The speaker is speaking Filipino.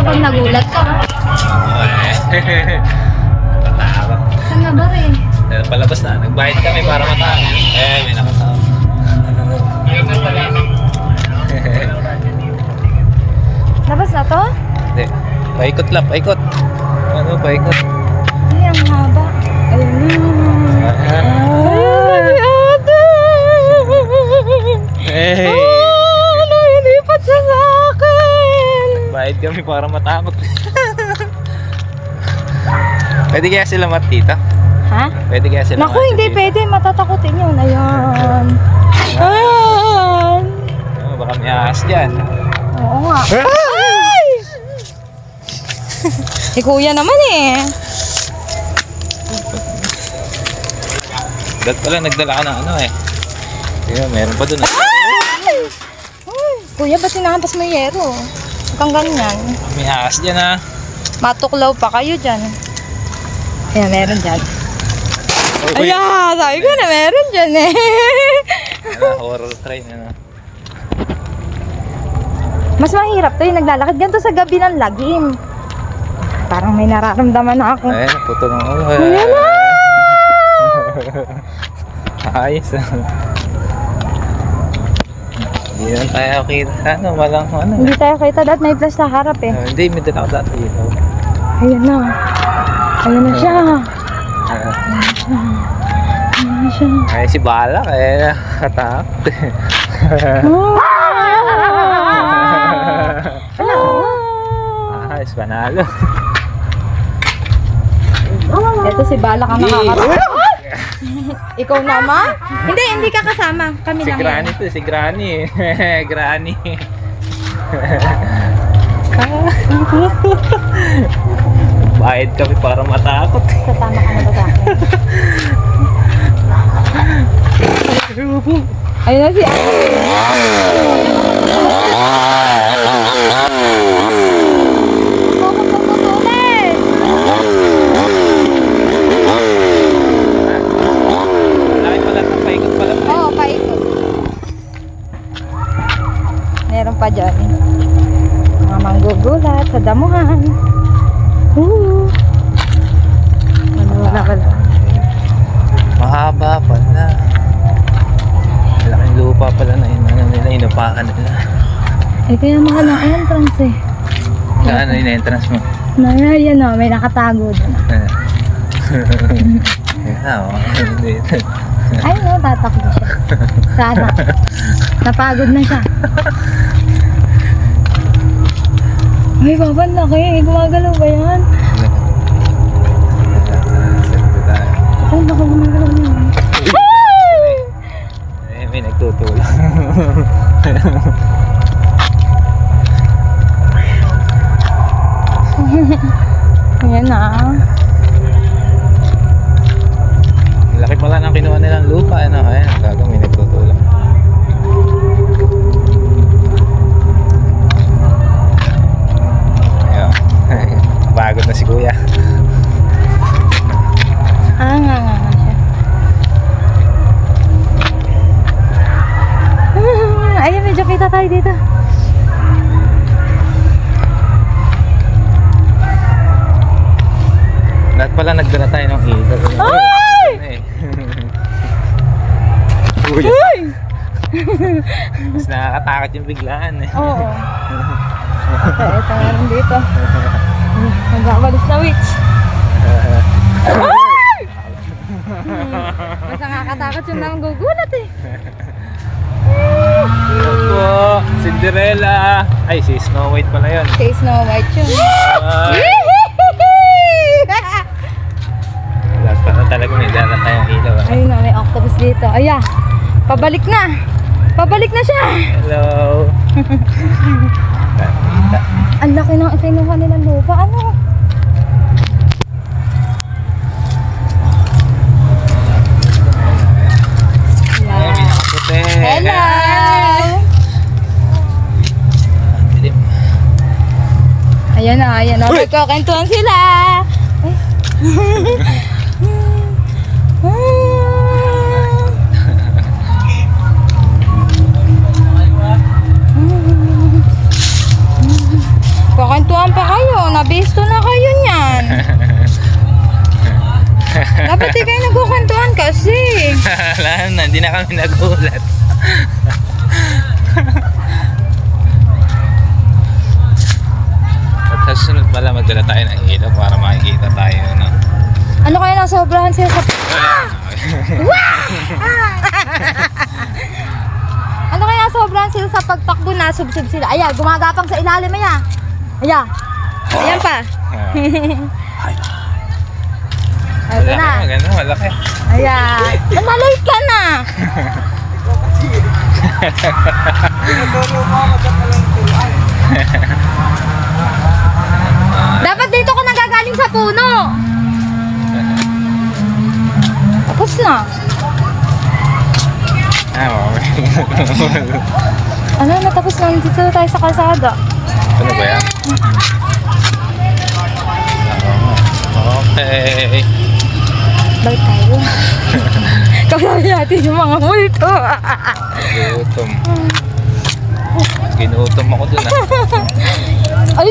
Baka mauntot to pag nagulat ka. Natatakot. Saan na ba rin? Eh, Palabas na. Nagbayad kami para matawag. Eh, may nakatawag. Labas na to? Hindi. Paikot lang, paikot. Ano, paikot. Kami para matakot. Pwede kaya sila mat dito? Ha? Pwede kaya sila Naku, hindi dito? pwede. Matatakotin yun. Ayan. Ayan. Oh, baka may ahas dyan. Oo nga. Ay! si kuya naman eh. Dahil pala nagdala ka ng ano eh. Kaya meron pa dun. eh. Ay, Kuya, ba't sinahampas mo yung yero? Kang ganyan. May ahas dyan ah. Matuklaw pa kayo dyan. Ayan, meron dyan. Oh. Ayan, sabi ko na meron dyan eh. Ano, horror train ano. Mas mahirap to yung naglalakad. Ganito sa gabi ng lagim. Parang may nararamdaman na ako. Ayun, puto ng ulo. Ayan na! Ayos ah. Hindi naman tayo kita. Ano, walang ano. Hindi tayo kita dahil may plus sa harap eh. Ah, hindi, may dala ko dati dito. Ayan na. Ayan na siya. Ah, Ayan na siya. ay, si Balak eh. Nakatakot eh. Ah! Ayos, panalo. Ito si Balak ang nakakaroon. Ikaw naman? Hindi, hindi ka kasama. Kami Si lang. Granny to, si Granny. Granny. Bayad kami para matakot. Kasama ka na ba sa akin? Ayun na si Huwag dyan. Mga manggugulat sa damuhan. Woo! Wala pala. Mahaba pala. Malaking lupa pala na yun. Ano nila, inupakan nila. Eh, kaya mahal ang entrance eh. Saan yung entrance mo? Na, yan o, may nakatago doon. Yan oh. Hindi. Ay, no, tatakbo siya. Sana. Napagod na siya. Ay, baba, laki. Gumagalaw ba yan? Ay, naku, kuya. Ah, nga, nga, nga siya. Ah, Ayun, medyo kita tayo dito. Lahat pala nagdala tayo ng ilaw. Ay! Uy! Uy! Mas nakakatakot yung biglaan eh. Oo. Ito meron dito. Nagwawalis na witch. Ay! Mas nakakatakot yung nanggugulat eh. Opo, Cinderella. Ay, si Snow White pala yun. Si Snow White yun. Ay, na talaga may dala tayong ilaw. ah. Ayun na, may octopus dito. Aya, pabalik na. Pabalik na siya. Hello. Ang laki ng ikinuha nilang lupa. Ano? Hello! Ayan na, ayan na. Magkakantuan sila. Mabisto na kayo niyan. Dapat di kayo nagkukwentuhan kasi. Wala na, hindi na kami nagulat. At sa sunod pala magdala tayo ng ilaw para makikita tayo. No? Ano kaya nasobrahan sila sa... Ano kaya sobrahan sila sa pagtakbo na subsub sila? Aya, gumagapang sa ilalim aya. Aya. Ayan pa. Ah, Ito malaki, na. maganda, malaki. Ayan. Umalay ka na. Dapat dito ka nagagaling sa puno. Tapos na. Ah. Ano na, tapos na. Dito na tayo sa kalsada. ano ba yan? Okay. Balik tayo. Kasama natin yung mga multo. Ginutom. Ginutom ako dun ah. Ay,